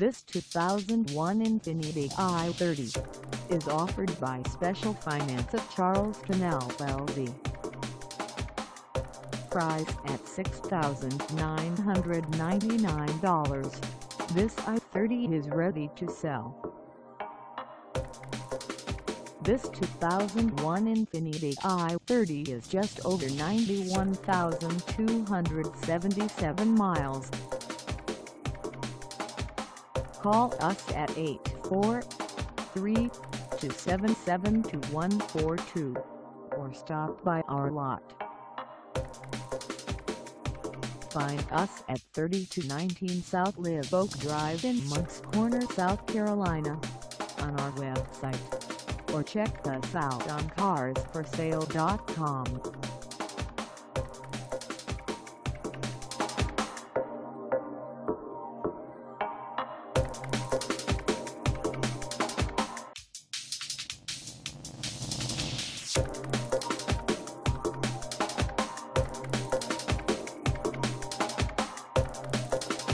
This 2001 Infiniti i30 is offered by Special Finance of Charleston LLC. Price at $6,999. This i30 is ready to sell. This 2001 Infiniti i30 is just over 91,277 miles. Call us at 843-277-2142 or stop by our lot. Find us at 3219 South Live Oak Drive in Moncks Corner, South Carolina on our website or check us out on carsforsale.com.